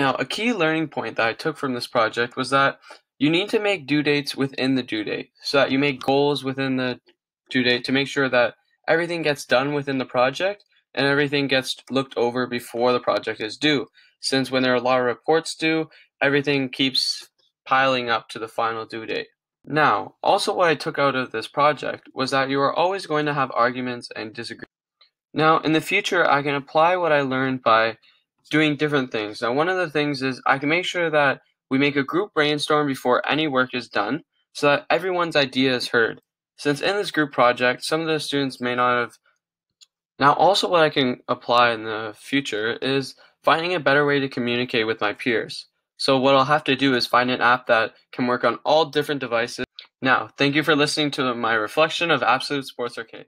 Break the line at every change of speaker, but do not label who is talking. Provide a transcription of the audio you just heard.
Now, a key learning point that I took from this project was that you need to make due dates within the due date so that you make goals within the due date to make sure that everything gets done within the project and everything gets looked over before the project is due. Since when there are a lot of reports due, everything keeps piling up to the final due date. Now, also what I took out of this project was that you are always going to have arguments and disagreements. Now, in the future, I can apply what I learned by doing different things. Now, one of the things is I can make sure that we make a group brainstorm before any work is done so that everyone's idea is heard. Since in this group project, some of the students may not have. Now, also, what I can apply in the future is finding a better way to communicate with my peers. So, what I'll have to do is find an app that can work on all different devices. Now, thank you for listening to my reflection of Absolute Sports Arcade.